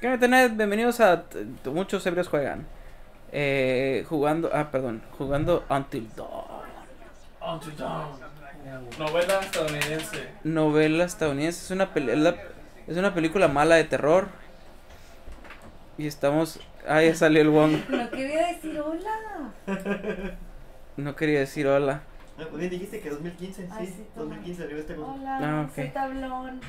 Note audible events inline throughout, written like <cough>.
¿Qué Internet? Bienvenidos a Muchos Ebrios Juegan. Eh, jugando, ah, perdón, jugando Until Dawn. Until Dawn. Novela estadounidense. Novela estadounidense, es una, peli- es la- es una película mala de terror. Y estamos, ah, ya salió el Wong. <laughs> No quería decir hola. No quería decir hola. Ah, pues bien dijiste que 2015, Ay, sí, sí, toma. 2015 salió este. Hola, Ah, soy tablón.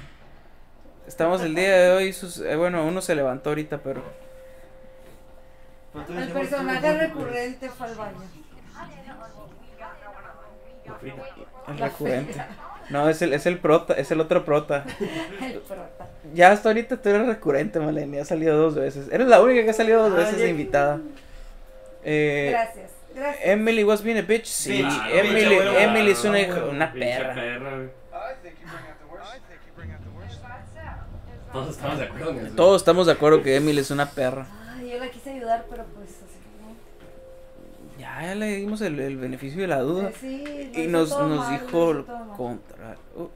Estamos el día de hoy, sus- eh, bueno, uno se levantó ahorita, pero El personaje recurrente fue al baño. es recurrente. No, es el, es el prota, es el otro prota. <laughs> El prota. Ya hasta ahorita tú eres recurrente, Malenia, has salido dos veces. Eres la única que ha salido dos veces de invitada. Eh, Gracias. Gracias. Emily was being a bitch. Sí, Emily. Emily es una, una perra. güey. Todos estamos de acuerdo en eso. Todos estamos de acuerdo que Emily es una perra. Ay, yo la quise ayudar, pero pues así no. Ya, ya le dimos el, el beneficio de la duda. Sí, lo Y nos, nos mal, dijo lo contrario. Uh,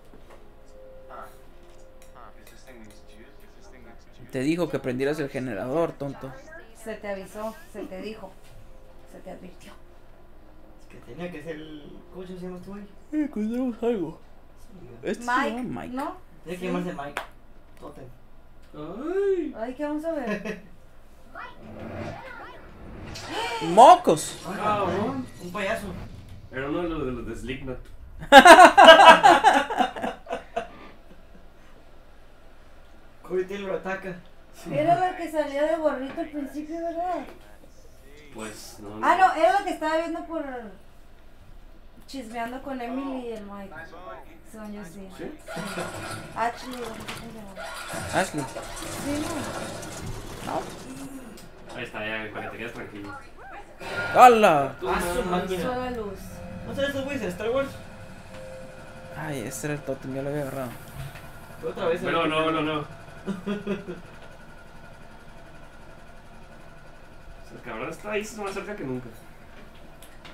te dijo que prendieras el generador, tonto. Se te avisó, se te dijo, se te advirtió. Es que tenía que ser el. ¿Cómo se llama este güey? Eh, cuidemos algo. Este se Mike, llama Mike. ¿no? Tiene que Sí. llamarse Mike. Totem. Ay. Ay, ¿qué vamos a ver? <laughs> ¡Mocos! Ah, Cabrón. Un payaso. Era uno de los de, los de Slipknot. <laughs> Taylor ataca. Era la que salía de gorrito al principio, ¿verdad? Pues no. Ah, no, era la que estaba viendo por. chismeando con Emily y el Mike. Son yo sí. ¿Sí? Ashley. Ashley. Sí, Ahí está, ya, para que te quedes tranquilo. ¡Hala! Ah, su no. máquina. Luz. ¿No sabes esos güeyes de Star Wars? Ay, ese era el totem, ya lo había agarrado. Otra vez. Pero no, no, no. <laughs> El cabrón está ahí más cerca que nunca.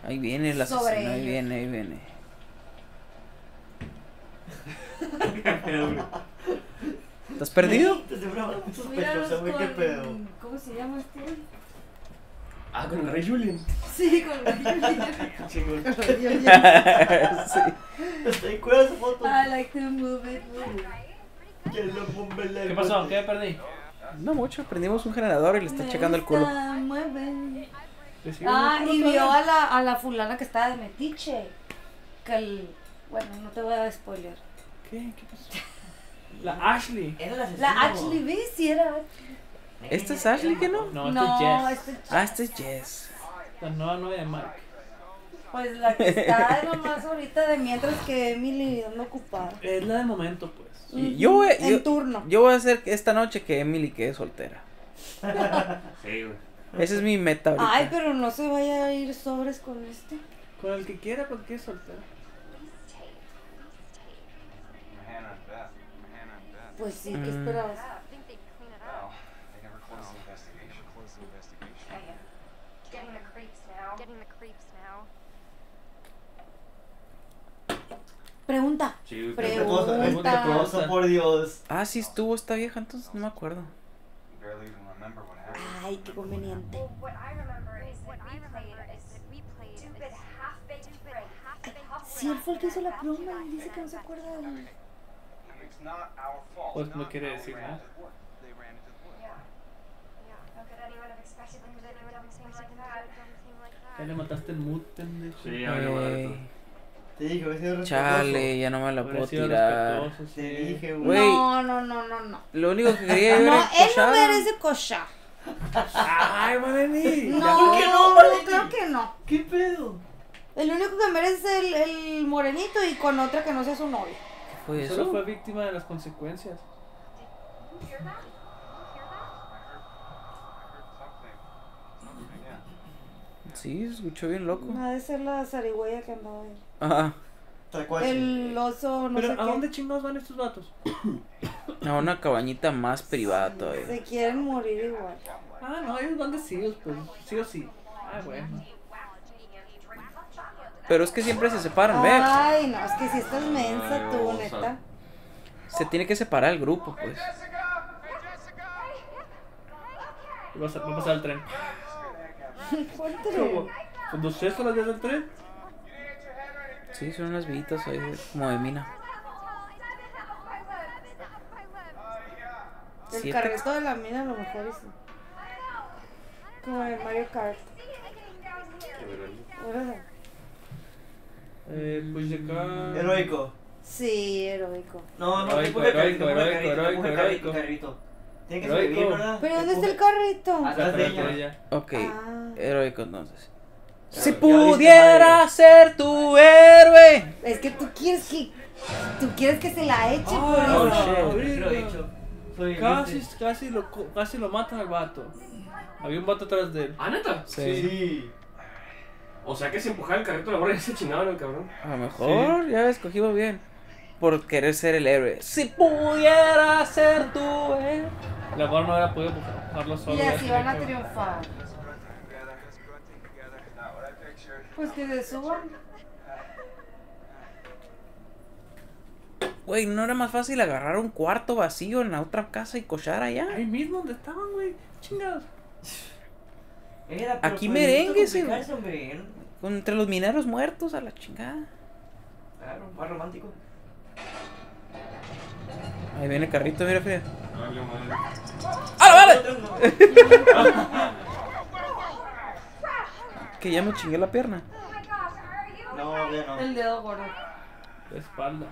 Ahí viene el asesino, ahí viene, ahí viene. ¿Estás perdido? Te sospechosa, güey, qué pedo. ¿Cómo se llama este? ah, con el Rey Julian. Sí, con la <laughs> Chingón. <laughs> sí. Está ahí, cuida su foto. I like to move it, move ¿Qué pasó? ¿Qué perdí? No mucho, prendimos un generador y le está checando el culo. gusta, mueve. ¿Le sigue Ah, el y vio a la, a la fulana que estaba de metiche. Que el. Bueno, no te voy a spoiler. ¿Qué? ¿Qué pasó? La Ashley. Era. La Ashley B sí era. ¿Esta es Ashley que no? No, No, este es Jess. este- Ah, este es Jess. La nueva novia de Mike. Pues la que está nomás ahorita de mientras que Emily anda ocupada. Es la de momento, pues. Y yo, voy- En yo, turno. yo voy a hacer esta noche que Emily quede soltera. <laughs> Sí, güey. Esa es mi meta ahorita. Ay, pero no se vaya a ir sobres con este. Con el que quiera, con que soltero. Pues sí, ¿qué Mm. esperabas? Now. Pregunta. Sí, Pre- Respetuoso, Pregunta. respetuoso, por Dios. Ah, sí estuvo esta vieja, entonces no me acuerdo. Ay, qué conveniente. Well, what I remember is that we played is that we played stupid half-baked bread. Half-baked Sí, él fue el que hizo la pluma y dice que no se acuerda de Pues no quiere decir nada. Ya le mataste el mood, pendejo. Sí, ya Ey, Te dije, hubiera sido respetuoso. chale, ya no me la puedo tirar. Te dije, güey. No, no, no, no, no. Lo único que quería No, era él no merece cochar. Ay, Maleni. No, ¿por qué no, no, Marlene? creo que no. ¿Qué pedo? El único que merece es el, el morenito y con otra que no sea su novia. ¿Qué fue Solo eso? fue víctima de las consecuencias. Sí, se escuchó bien loco. Ha de ser la zarigüeya que andaba ahí. Ajá. El oso, no Pero sé ¿a qué. dónde chingados van estos vatos? A una cabañita más privada todavía. Se quieren morir igual. Ah, no, ellos van decididos, pues. Sí o sí. Ah, bueno. Pero es que siempre se separan, ve. Ay, no, es que si estás mensa Ay, tú, neta. Se tiene que separar el grupo, pues. A, va a pasar el tren. <laughs> ¿Cuál tren? ¿Cuando se son las vías del tren? Sí, son unas villitas ahí como de mina. El Siete. carrito de la mina a lo mejor es como el Mario Kart. Órale. Eh, pues acá. Heroico. Sí, heroico. No, no, Heroico, heroico, heroico, heroico, carrito. Tiene que Heroico. sobrevivir, ¿verdad? ¿Pero dónde está el carrito? Atrás de ella. Ok, Ah. heroico entonces. Si pudiera ser tu héroe. Es que tú quieres que. Tú quieres que se la eche por Ah, Oh, eso. Soy Casi, este. casi, lo, co- casi lo matan al vato. Había un vato atrás de él. ¿Ah, neta? Sí. Sí. O sea que si empujaba el carrito la morra ya se chingaban el cabrón. A lo mejor ya escogimos bien. Por querer ser el héroe. Si pudiera ser tu héroe. La morra no hubiera podido empujarlo solo. Y así van a triunfar. Pues que se suban. Güey, ¿no era más fácil agarrar un cuarto vacío en la otra casa y cochar allá? Ahí mismo donde estaban, güey. Chingados. Era, Aquí merengue, necesito ese- complicarse, hombre. Con- Entre los mineros muertos a la chingada. Claro, más romántico. Ahí viene el carrito, mira, Frida. ¡Ah, vale! Que ya me chingué la pierna. No, ya no. El dedo gordo. La espalda.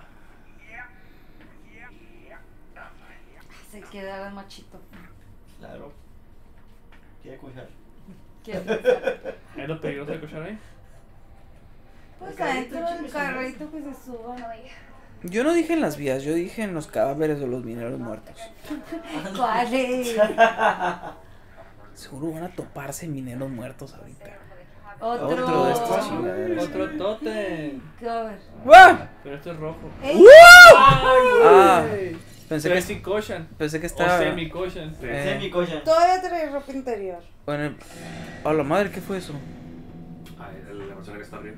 Se queda el machito. Claro. Quiere escuchar. Es lo peligroso de cochar ahí. Pues carrito, adentro del carrito que se suba. Yo no dije en las vías, yo dije en los cadáveres de los mineros muertos. <laughs> ¿Cuál es? Seguro van a toparse mineros muertos ahorita. Otro. Otro de estos chingaderos. Otro totem. ¿Qué va a ver? ¡Ah! Pero este es rojo. Ah, Ay, pensé Pero que, es pensé que O estaba. Eh. Semi cocha. Todavía trae ropa interior. Bueno, a la madre, ¿qué fue eso? Ay, la persona que está arriba.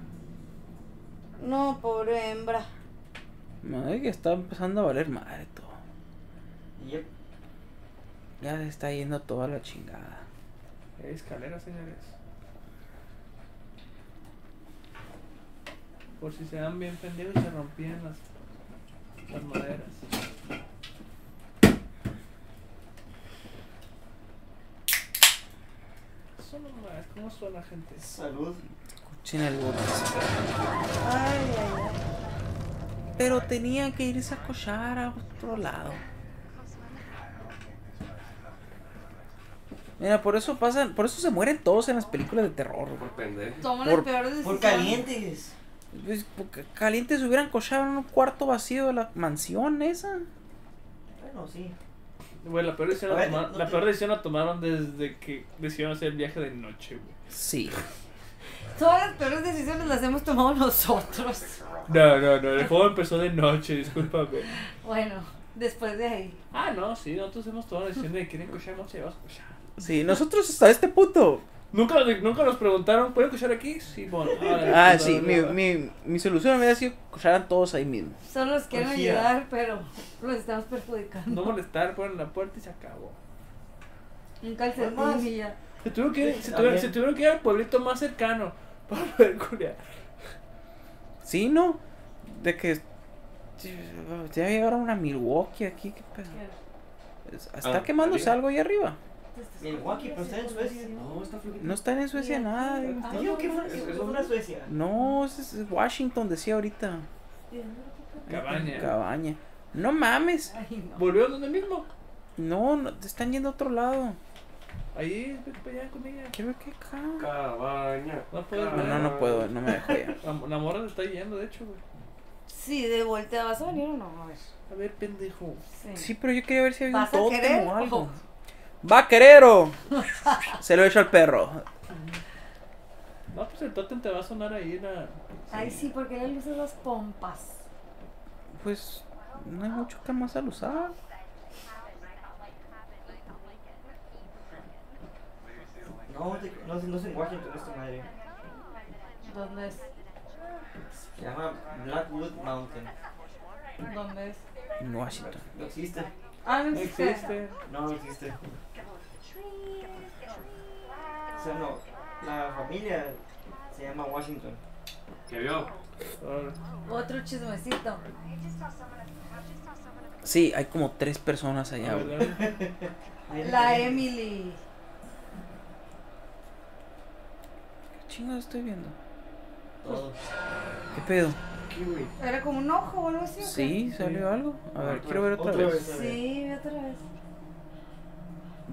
No, pobre hembra. Madre, que está empezando a valer madre todo. Yep. Ya se está yendo toda la chingada. Hay escaleras, señores. Por si se dan bien pendejos, se rompían las, las maderas. Eso nomás, ¿cómo suena, gente? Salud. Escuchen el bote. Ay, ay, ay. Pero tenía que irse a cochar a otro lado. Mira, por eso pasan, por eso se mueren todos en las películas de terror. Por pendejo. Toman Por- las peores Por decisiones. calientes. Pues, porque calientes se hubieran cochado en un cuarto vacío de la mansión esa. Bueno, sí. Bueno, la peor decisión, A la, ver, toma- no la te- peor decisión la tomaron desde que decidieron hacer el viaje de noche, güey. Sí. Todas las peores decisiones las hemos tomado nosotros. No, no, no, el juego empezó de noche, discúlpame. Bueno, después de ahí. Ah, no, sí, nosotros hemos tomado la decisión de quieren cochar noche, vamos a cochar. Sí, nosotros hasta este punto. Nunca, nunca nos preguntaron, ¿pueden cochar aquí? Sí, bueno. <laughs> Ah, pues, sí, mi, mi, mi solución hubiera sido que cocharan todos ahí mismo. Solo los quieren Orgía. ayudar, pero los estamos perjudicando. No molestar, ponen la puerta y se acabó. Un calcetín y ya. Se tuvieron que, se tuvieron, se tuvieron que ir al pueblito más cercano <laughs> para poder culiar. Sí, ¿no? De que ya llegaron a Milwaukee aquí, qué pedo. Está Ah, quemándose arriba. algo ahí arriba. Milwaukee, pero está en Suecia. No, está flojito. No está en Suecia nada. digo. Ah, Digo que Es- una Suecia. No, ese es Washington, decía ahorita. Cabaña. Cabaña. No mames. Ay, no. ¿Volvió donde mismo? No, no, te están yendo a otro lado. Ahí, vete para allá con ella. Quiero ver qué acá. Cabaña. No puedo, No, no, no puedo, no me dejo ya. La, la morra se está yendo, de hecho, güey. Sí, de vuelta, ¿vas a venir o no? A ver. A ver, pendejo. Sí. Sí, pero yo quería ver si había un ¿Vas a tótem o algo. Ojo. ¡Vaquerero! Se lo he hecho al perro. No, pues el tótem te va a sonar ahí en la... Ay, sí, porque le luces las pompas. Pues no hay mucho que más al usar. No, te- no, no es en Washington esta madre. ¿Dónde es? Se llama Blackwood Mountain. ¿Dónde es? En Washington. No existe. Ah, no No existe. existe. No, no existe. O sea, no, la familia se llama Washington. ¿Qué vio? Órale. Otro chismecito. Sí, hay como tres personas allá, A güey. ver, dale. La Emily. ¿Qué chingados estoy viendo? Todos. ¿Qué pedo? Era como un ojo o algo así. Sí, salió algo. A ver, quiero ver otra Otra vez. vez. Sí, vi otra vez.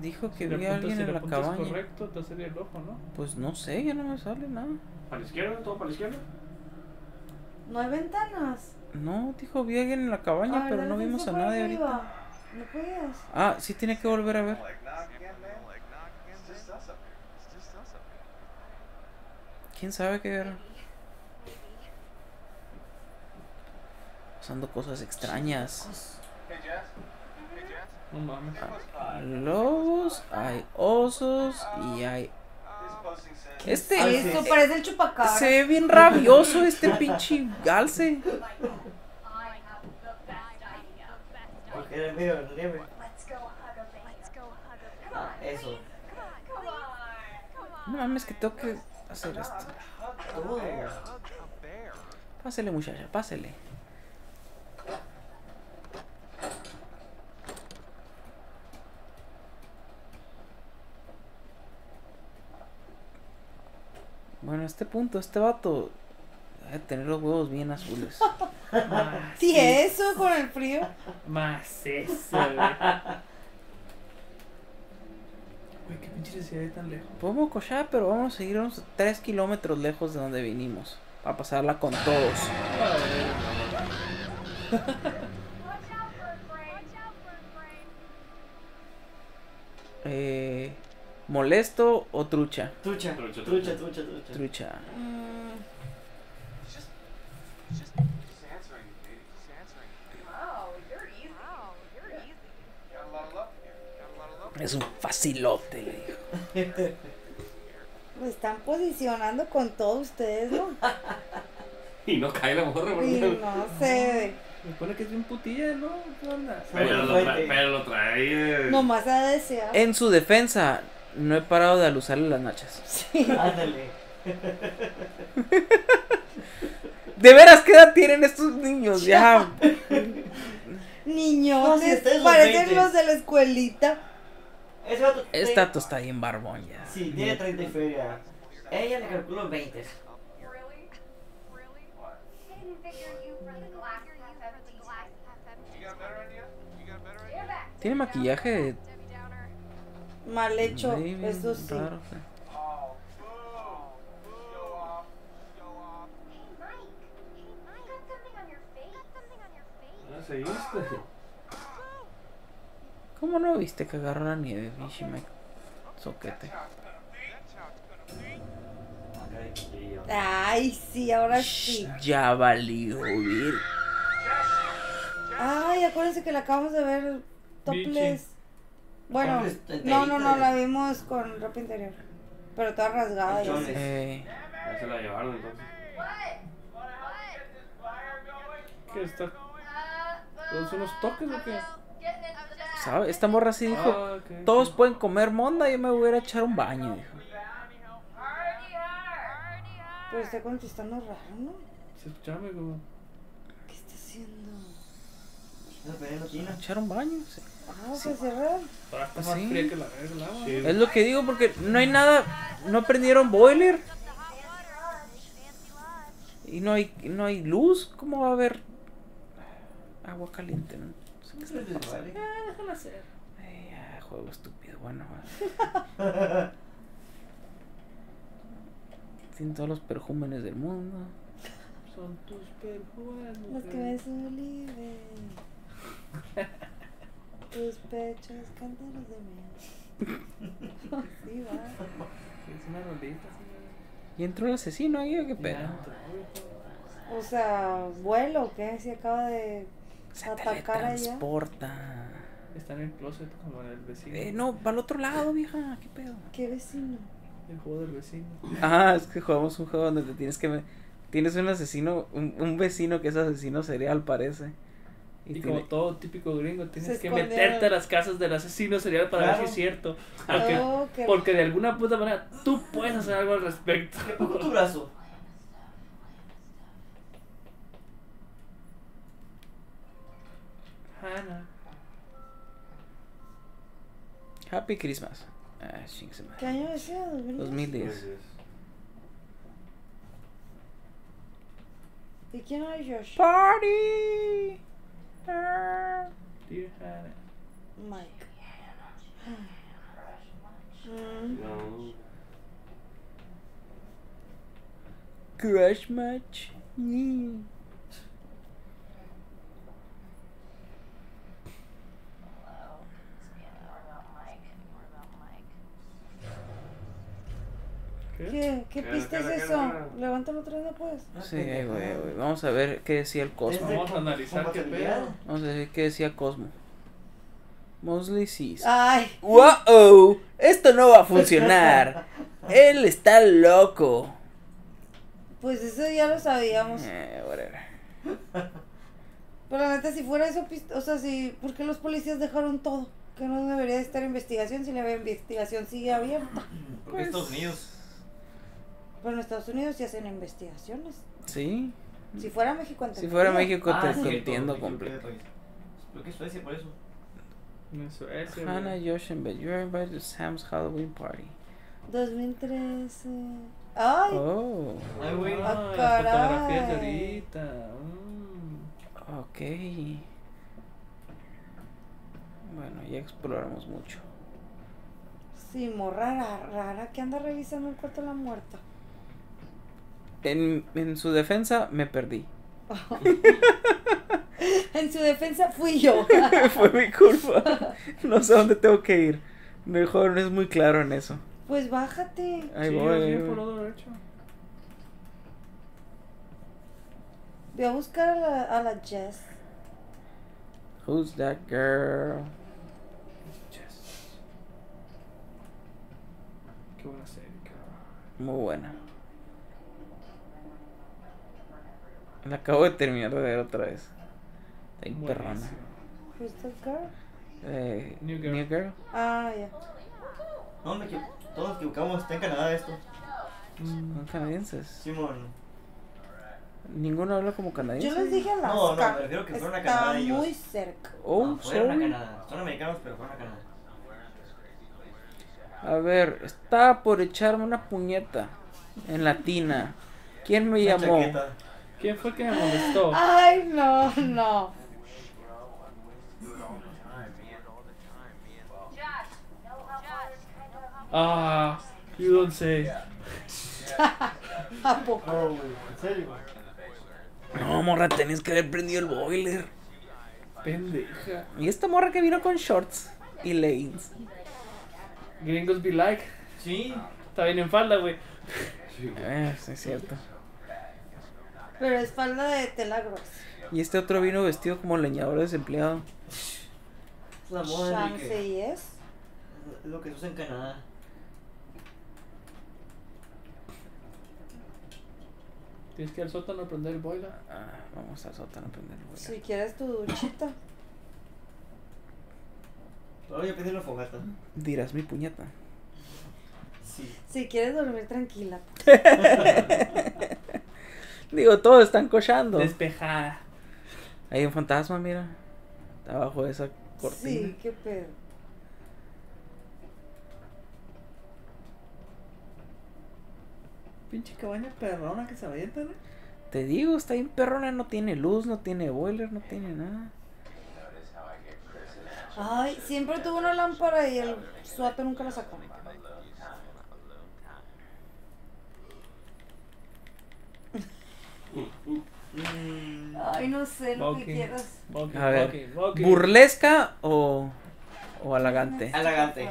Dijo que Si le vi a apuntas- alguien si en la cabaña. correcto, te sería el ojo, ¿no? Pues no sé, ya no me sale nada. ¿Para la izquierda? ¿Todo para la izquierda? No hay ventanas. No, dijo vi a alguien en la cabaña, A ver, pero no vimos a nadie arriba. ahorita. No podías. Ah, sí tiene que volver a ver. ¿Quién sabe qué era? Pasando cosas extrañas. No mames. Hay lobos, hay osos y hay... Este... Eso parece el chupacabra. Se ve bien rabioso este pinche galce. Porque era medio de nieve. Ah, eso. No mames que tengo que hacer esto. Pásele muchacha, pásele. Bueno, a este punto, este vato debe tener los huevos bien azules. <laughs> Más Sí, eso con el frío. Más eso, <laughs> güey. Güey, qué pinche necesidad de tan lejos. Podemos cochar, pero vamos a seguir unos 3 kilómetros lejos de donde vinimos. Para pasarla con todos. Watch out for a brain. Watch out for a brain. Eh, ¿Molesto o trucha? Trucha, Trucha, trucha, trucha. trucha, trucha. Mm. Es un facilote, le dijo. <laughs> lo están posicionando con todos ustedes, ¿no? Y no cae la morra, Y no sé. Me pone que es bien putilla, ¿no? ¿Qué onda? Pero lo, trae, pero lo trae. Nomás a desear. En su defensa, no he parado de alusarle las nachas. Ándale. <laughs> ¿De veras qué edad tienen estos niños? Ya. Niños, No, parecen 20s. los de la escuelita. Ese vato. Este tato está bien barbón ya. Sí, tiene 30 y feria. Ella le calculó 20. Really? Really? Didn't figure you for the glass half empty. You're back. Tiene maquillaje de. Mal hecho, Sí, bien eso sí. seguiste. ¿Cómo no viste que agarró la nieve, pinche Mike? Soquete. Ay, sí, ahora sí. Ya valió, vir. Ay, acuérdense que la acabamos de ver topless. Bueno, no, no, no, la vimos con ropa interior. Pero toda rasgada y. Eh, Ya se la llevaron entonces. ¿Qué está? ¿Son unos toques o qué? ¿Sabe? Esta morra sí dijo. Ah, Todos pueden comer monda, yo me voy a ir a echar un baño, dijo. Pero está contestando raro, ¿no? Se escuchaba como. ¿Qué está haciendo? No, pero no tiene. ¿Echar un baño? Sí. Ah, está más Sí. fría que la verga el agua. Sí. Es lo que digo porque no hay nada. No prendieron boiler. Y no hay, no hay luz. ¿Cómo va a haber agua caliente? No sé qué está pasando. Ah, déjala hacer. Ay, ya, juego estúpido. Bueno, tiene <laughs> todos los perjúmenes del mundo. Son tus perfumes. Los que ves Olive. Tus pechos, cántanos de mí. <laughs> Sí, va. Es una rolita, ¿Y entró el asesino ahí o qué pedo? O sea, vuelo, ¿o ¿qué? Si acaba de Se atacar allá. Está en el closet como en el vecino. Eh, no, para el otro lado, vieja. ¿Qué pedo? ¿Qué vecino? El juego del vecino. Ah, es que jugamos un juego donde te tienes que... me- Tienes un asesino, un, un vecino que es asesino serial, parece. Y Y tiene- como todo típico gringo, tienes que meterte a las casas del asesino serial para ver Claro. si es cierto. Porque, Oh, porque de alguna puta manera tú puedes hacer algo al respecto. ¿Qué poco tu brazo? Hannah. Happy Christmas. Ah. ¿Qué año decía? 2010. 2010. ¿Y quién era Josh? Party. Ah. Dear Hannah. Mike. Mm. No. Crush match. Mm. ¿Qué? ¿Qué, pista es eso? Levántalo otra vez, no puedes. Sí, ahí voy, ahí voy. Vamos a ver qué decía el Cosmo. Vamos a analizar qué pedo. Vamos a ver qué decía Cosmo. Mosley Seas. Ay, ¡Wow! Esto no va a funcionar. <laughs> Él está loco. pues eso ya lo sabíamos. Eh, whatever. Pero la neta, si fuera eso, o sea, si, ¿por qué los policías dejaron todo? Que no debería de estar investigación si la investigación sigue abierta. Porque Pues- Estados Unidos. Pero en Estados Unidos sí hacen investigaciones. Sí. Si fuera México, Si fuera. México te, Ah, te entiendo completo. ¿Por qué Suecia por eso? Suecia, Hannah. Josh and Beth, you're invited to Sam's Halloween party. 2013. Ay, Oh, Ay, güey. Ah, Ah, las fotografías de caray. ahorita. mm. ok. Bueno, ya exploramos mucho. sí, morra rara que anda revisando el cuarto de la muerta. En, en su defensa, me perdí. <laughs> En su defensa fui yo. <laughs> Fue mi culpa. No sé dónde tengo que ir. El juego no es muy claro en eso. Pues bájate. Ahí sí, voy. ahí por voy. lado derecho. Voy a buscar a la, a la Jess. Who's that girl? Yes. Qué buena serie, cabrón. Muy buena. La acabo de terminar de ver otra vez. Está bien perrona. That girl? Eh, New Girl. New Girl. Ah, ya. No, me equivo- Todos nos equivocamos. Está en Canadá esto. Mm. Son canadienses. Simón. Ninguno habla como canadiense. Yo les dije Alaska. No, no, me refiero que fueron a Está Canadá ellos. muy cerca. Oh, no, fueron a sorry. Canadá. Son americanos, pero fueron a Canadá. A ver, estaba por echarme una puñeta en latina. ¿Quién me Esa llamó? chaqueta. ¿Quién fue que me molestó? Ay, no, no. Ah, you don't say. ¿A poco? Oh, güey, ¿en serio? No, morra, tenías que haber prendido el boiler. Pendeja. Y esta morra que vino con shorts y leggings. Gringos be like. Sí. Está bien en falda, güey. Eh, sí, es cierto. Pero es falda de tela gruesa. Y este otro vino vestido como leñador desempleado. Es la moda, Chance y es. Lo que se usa en Canadá. Tienes que ir al sótano a prender el boiler. Ah, vamos al sótano a prender el boiler. Si quieres tu duchita. Ahora ya pedí una fogata. Dirás mi puñeta. Sí. Si quieres dormir tranquila. <laughs> Digo, todos están cochando. Despejada. Hay un fantasma, mira. Abajo de esa cortina. Sí, qué pedo. Pinche cabaña perrona que se avienta, ¿no? Te digo, está bien perrona, no tiene luz, no tiene boiler, no tiene nada. Ay, siempre tuvo una lámpara y el suato nunca la sacó. Mm, Ay, no sé lo que quieras. Walking, A ver, walking. ¿burlesca o, o halagante? Halagante.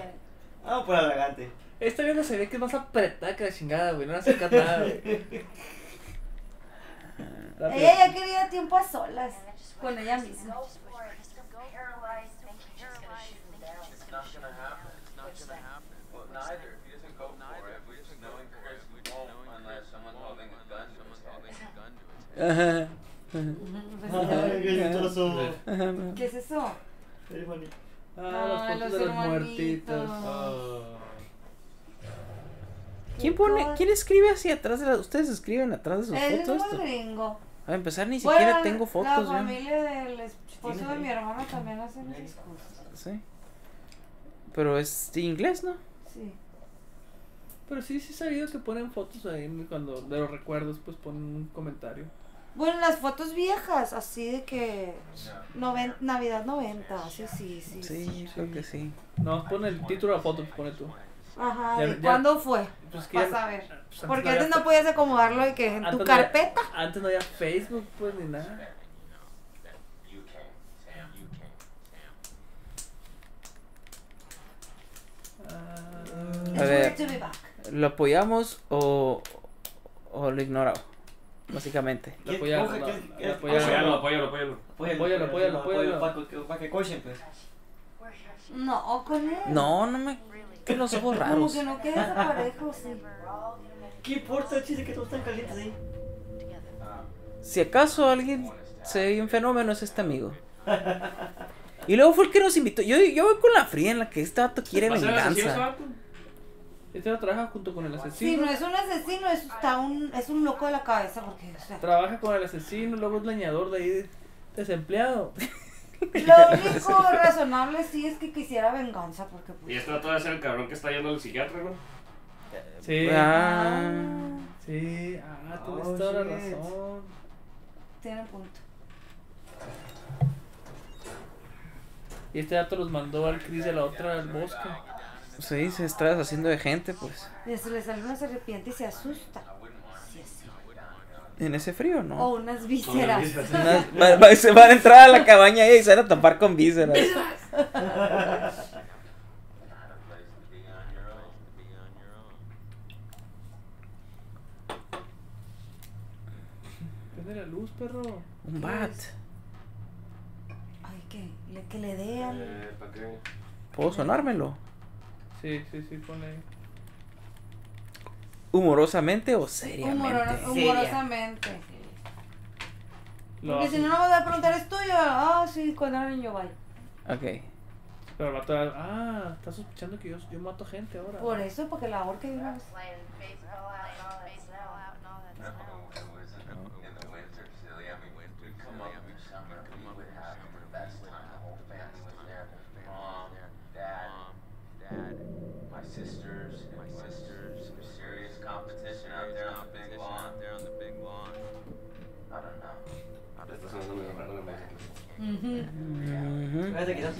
Vamos por halagante. Esta vieja se ve que es más apretada que la chingada, güey. No le acerca nada, güey. Ella ya quería tiempo a solas con ella misma. Ay, qué chistoso. ¿Qué es eso? Very funny. Ah, Ay, las los fotos de los hermanitos. muertitos. Ah. ¿Quién Qué pone, quién escribe así atrás de las, ustedes escriben atrás de sus es fotos esto? gringo. A empezar ni Bueno, siquiera tengo La fotos, yo. familia del esposo ¿Tienes de mi hermano también hace esas cosas. Sí. Pero es de inglés, ¿no? Sí. Pero sí, sí he sabido que ponen fotos ahí cuando de los recuerdos, pues ponen un comentario. Bueno, las fotos viejas, así de que. Noven, Navidad 90, así sí, sí. Sí, creo que sí. No, pon el título de la foto, pone tú. Ajá, Ya- ¿de ya- cuándo fue? Pues que Vas ya- a ver. pues Porque no antes no podías acomodarlo de que en tu había- carpeta. Antes no había Facebook, pues ni nada. It's A ver. ¿Lo apoyamos o, o lo ignoramos? Básicamente. Lo apoyaron, ¿Cómo no, que- lo que- apoyaron. Apóyalo, apóyalo, apóyalo. Apóyalo, apóyalo, apóyalo. Para que, para que cochen, pues. No, con él. No, no me... Que los ojos Como raros. que no queda parejo, sí. ¿Qué importa chiste que todos están calientes ahí? Si acaso alguien se ve un fenómeno es este amigo. Y luego fue el que nos invitó. Yo, yo voy con la fría en la que este vato quiere ¿Va a ser asesino ese venganza. Este no trabaja junto con el Sí, asesino. no es un asesino, es, está un, es un loco de la cabeza, porque, o sea, Trabaja con el asesino, luego es leñador de ahí, desempleado. lo <laughs> único razonable sí es que quisiera venganza, porque Y pues... este va a ser el cabrón que está yendo al psiquiatra, ¿no? Sí. Ah, Sí, ah, tienes Oh, toda la razón. Tiene punto. Y este dato los mandó al Cris de la otra al bosque. Sí, se está deshaciendo de gente, pues. Y se le sale una serpiente y se asusta. Sí, sí. En ese frío, O ¿no? unas vísceras. Unas- va- va- se van a entrar a la cabaña y se van a tapar con vísceras. Prende la luz, perro. Un bat. Ay, que le, que le dé al... Eh, ¿para qué? ¿Puedo sonármelo? Sí, sí, sí, ponle ahí. ¿Humorosamente o Humoro- seriamente? humorosamente. Lo Porque hace. si no, no me voy a preguntar, ¿es tuyo? Ah, sí, cuando era niño, bye. Ok. Pero el vato, ah, está sospechando que yo, yo mato gente ahora. Por eso, porque la ahorca de una vez.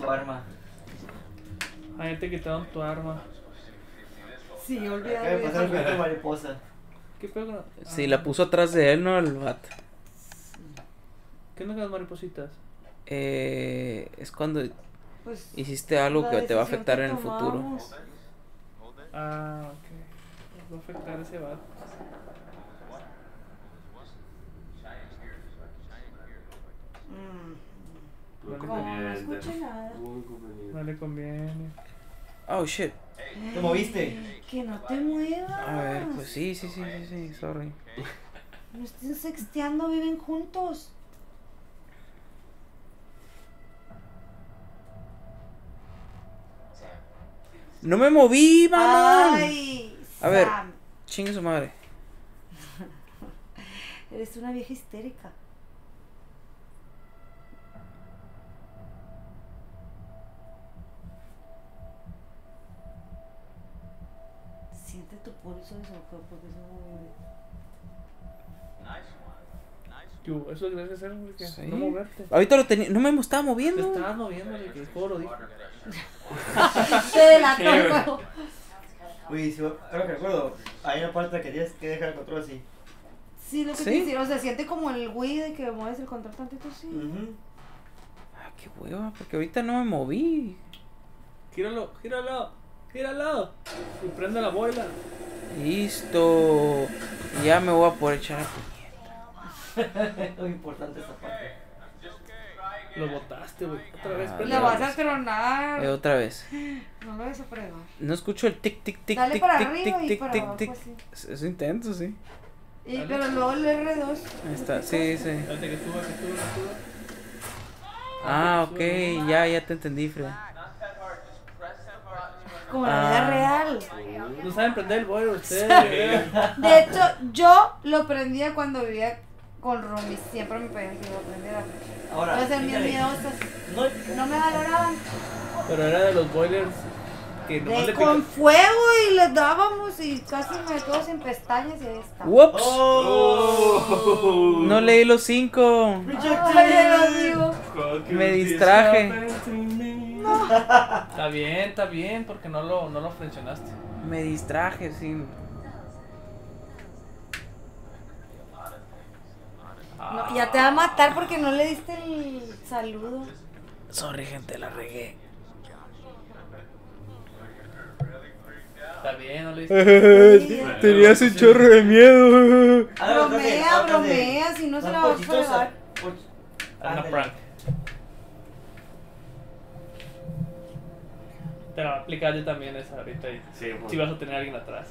Tu arma. Ahí te quitaron tu arma. Sí. Acaba de pasar efecto mariposa. ¿Qué pedo con la- Sí, ah, la puso atrás de él, ¿no? El bat. ¿Qué onda con las maripositas? Eh, es cuando Pues, hiciste algo la que te va a decisión afectar que en el futuro. tomamos. Ah, ok. Nos va a afectar ese vato. Mm. No escuché nada. Le conviene. Oh, shit. ¿Te moviste? Que no te muevas. A ver, pues sí, sí, sí, sí, sí, sorry. <laughs> No estén sexteando, viven juntos. No me moví. Ay, A ver. Chingue su madre. <laughs> eres una vieja histérica. Su cuerpo, que es muy... Yo, eso es lo que debes hacer, güey, que Sí. no moverte. Ahorita lo tenía, no me estaba Te moviendo. estabas moviendo, güey, que el juego lo dijo. <laughs> Te delató el juego. Uy, si, creo que recuerdo. Hay una parte que tienes que dejar el control así. Sí, lo que ¿Sí? te hicieron, o sea, siente como el Wii de que mueves el control tantito así. Ujú. Ah, qué hueva, porque ahorita no me moví. Gíralo, gíralo, gíralo. Y prende la boila. Listo. Ya me voy a poder echar a puñet. Es <laughs> muy importante esa parte. Lo botaste, güey. Otra vez, Ah, vas a tronar. Eh, otra vez. No lo vas a fregar. No escucho el tic tic tic Dale tic para tic arriba tic y tic para tic abajo tic. Es, es intenso, sí. Y, pero luego el R2. Ahí está, sí, sí. Espérate que suba, que suba, que suba. Ah, ok, ya, ya te entendí, Fred. Como la vida Ah. real. No saben prender el boiler ustedes. De hecho, yo lo prendía cuando vivía con roomies. Siempre me pedían que lo prendiera. Ahora, Entonces, fíjate, miedosas. no, No me valoraban. Pero era de los boilers que nomás De- le con pica- fuego y les dábamos y casi me quedo sin pestañas y ahí está. Whoops. ¡Oh! No leí los cinco. Ay, digo. Me distraje. Está bien, está bien, porque no lo, no lo frencionaste. Me distraje, sí. No, ya te va a matar porque no le diste el saludo. Sorry, gente, la regué. Está bien, no le diste. <laughs> Tenías un chorro de miedo. Bromea, bromea, si no se la va a poch- Una prank. Te la va a aplicar yo también esa ahorita. Y Sí, si vas a tener a alguien atrás.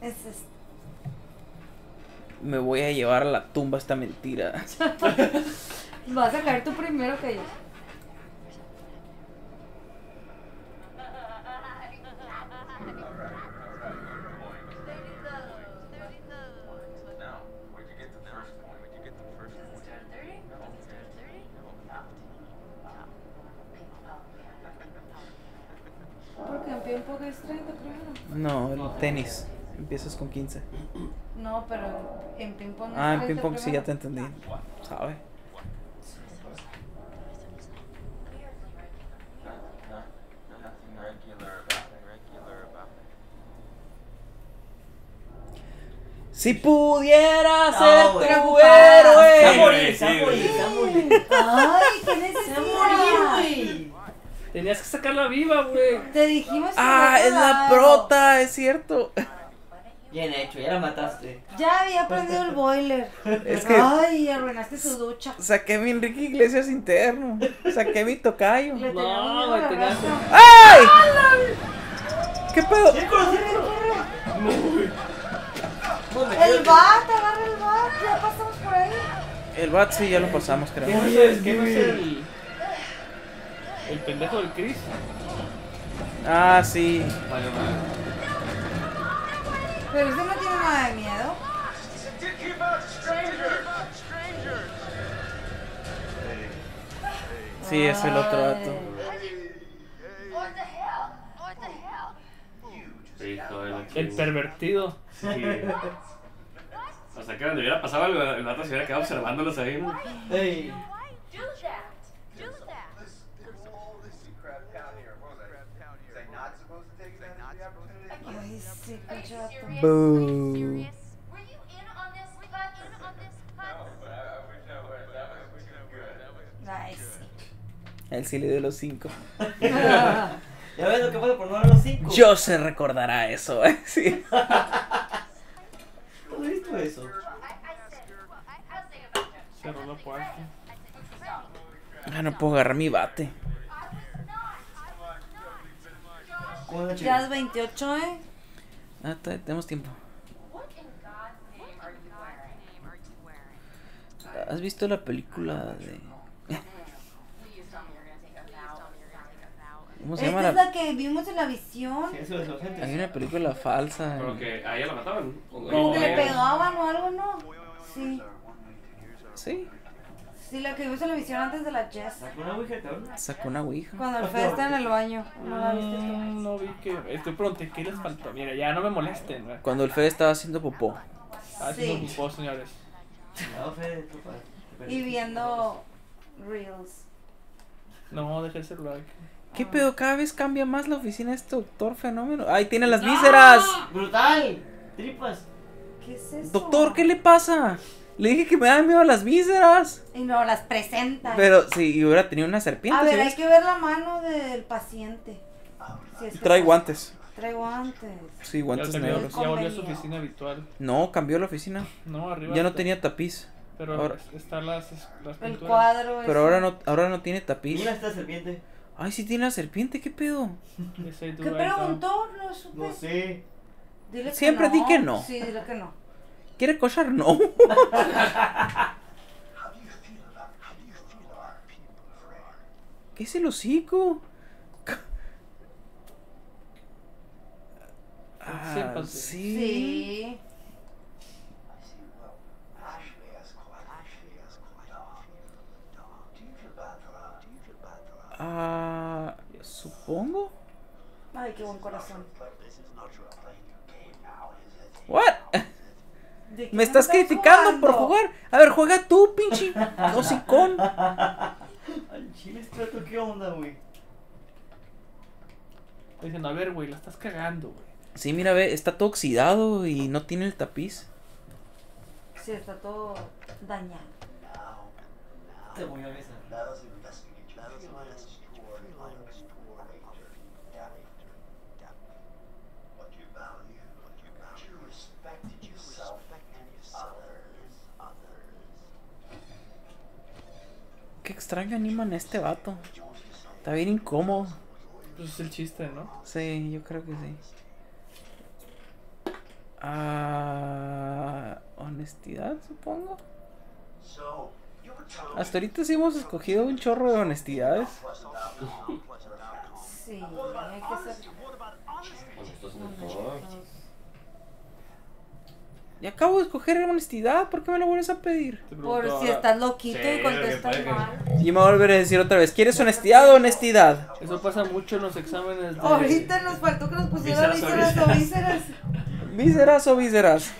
Es es- Me voy a llevar a la tumba esta mentira. <laughs> Vas a caer tú primero que yo. Now, where'd you get the first point? Where'd you get the first point? Porque en ping pong es 30 primero. No, el tenis. Empiezas con 15. No, pero en ping pong es Ah, en 30 ping pong sí, ya te entendí. ¿Sabe? No, no, nothing regular about it. Regular about it. Si pudiera No, ser güey. tu Se va a héroe. morir, se va a morir, se va a morir. Ay, qué Se va a morir, güey. Tenías que sacarla viva, güey. Te dijimos que Ah, es la prota, es cierto. Bien hecho, ya la mataste. Ya había prendido el boiler. <laughs> Es que Ay, arruinaste su ducha. saqué mi Enrique Iglesias interno. Saqué mi tocayo. Le No, güey, tenías-. ¡Ay! ¿Qué pedo? El bat, agarra el bat. Ya pasamos por ahí. El bat sí, ya lo pasamos, creo. ¿Qué no es, qué no es el. El pendejo del Chris? Ah, sí. Vale, vale. Pero usted no tiene nada de miedo. Sí, es el otro vato. What the hell? What the hell? Hijo de la El pervertido. Sí. Hasta que donde hubiera pasado algo, el vato se hubiera quedado observándolos ahí. ¿no? Ey. Do that. Do that. Ay, sí, pinche vato. Boo. Were you in on this? Cut in on this? Cut. Ay, sí. Él sí le dio los cinco. <laughs> Ya ves lo que pasa por no dar los cinco. Yo se recordará eso, ¿eh? <laughs> Sí. ¿No has visto eso? Cerró la puerta. Ah, no puedo agarrar mi bate. I was not. I was not. ¿Cómo es la Ya es 28, ¿eh? Ah, tenemos tiempo. ¿Has visto la película de... ¿Cómo se llama Esta es la... que vimos en la visión. Sí, eso es Hay una película falsa. Pero que a ella la mataban. Como que le eh. pegaban o algo, ¿no? Sí. Sí. Sí, la que vimos en la visión antes de la Jess. Sacó una ouija, cabrón. Sacó una ouija. Cuando el Fede está en el baño. No la viste tú. Mm, No vi que. Estoy pronto, ¿qué les faltó? Mira, ya no me molesten, güey. Cuando el Fede estaba haciendo popó. Ah, sí. Sí. me ocupó, señores. No, Fede, tú. Y viendo Reels. No, dejé el celular. ¿Qué pedo? Cada vez cambia más la oficina de este doctor fenómeno. ¡Ahí tiene las vísceras! ¡Brutal! Tripas. ¿Qué es eso? Doctor, ¿qué le pasa? Le dije que me dan miedo las vísceras. Y no, las presenta. Pero si hubiera tenido una serpiente. A ver, ¿sí hay que ver la mano del paciente. Si es que Trae guantes. Trae guantes. Sí, Ya, guantes cambió- negros. ya volvió a su oficina habitual. No, cambió la oficina. No, arriba. Ya no tenía tapiz. Pero ahora- están las, las El cuadro. Pero ese. ahora no, ahora no tiene tapiz. Mira esta serpiente. Ay, sí tiene la serpiente, ¿qué pedo? ¿Qué preguntó? No supe. No sé. Dile Siempre di que no. Sí, dile que no. ¿Quiere cochar? No. ¿Qué es el hocico? Ah, sí. Sí. Ah, supongo. Ay, qué buen corazón. What? ¿De qué ¿Me estás criticando por jugar? A ver, juega tú, pinche hocicón. Al chile vato, ¿qué onda, güey? Dicen, a ver, güey, la estás cagando, güey. Sí, mira, ve, está todo oxidado y no tiene el tapiz. Sí, está todo dañado. Se movió la mesa. Qué extraño animan a este vato. Está bien incómodo. Pues es el chiste, ¿no? Sí, yo creo que sí. Ah, honestidad, supongo. Hasta ahorita sí hemos escogido un chorro de honestidades. Sí, hay que ser Honestos en todo. honestos. Y acabo de escoger honestidad, ¿por qué me lo vuelves a pedir? Por si estás loquito Sí, y contestas mal. Y me voy a volver a decir otra vez, ¿quieres honestidad o honestidad? Eso pasa mucho en los exámenes de... Ahorita nos faltó que nos pusieran Vísceras o vísceras. ¿Vísceras o vísceras?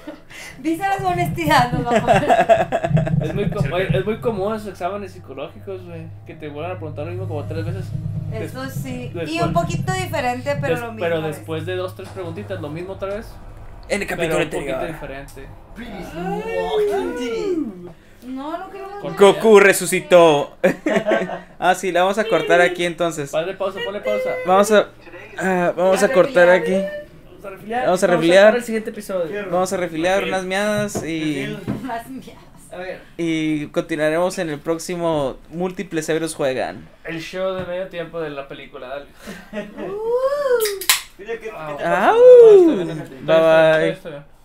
Vísceras o honestidad, nos vamos. <laughs> Es muy, es muy común esos exámenes psicológicos, güey. Que te vuelvan a preguntar lo mismo como tres veces. Eso sí. Y un poquito diferente, pero Des- lo mismo. pero después de dos, tres preguntitas, lo mismo otra vez. En el Pero capítulo un poquito anterior. diferente. No, no ver. Goku resucitó. <laughs> ah, sí, la vamos a cortar aquí entonces. Ponle pausa, ponle pausa. Vamos a, ah, vamos a cortar aquí. Vamos a refiliar. Vamos a refiliar. el siguiente episodio. Vamos a refiliar unas miadas y, Más miedos. A ver, y continuaremos en el próximo Múltiples Cerebros Juegan. el show de medio tiempo de la película, dale. <laughs> Uh. Mira que. Ah, ¿qué te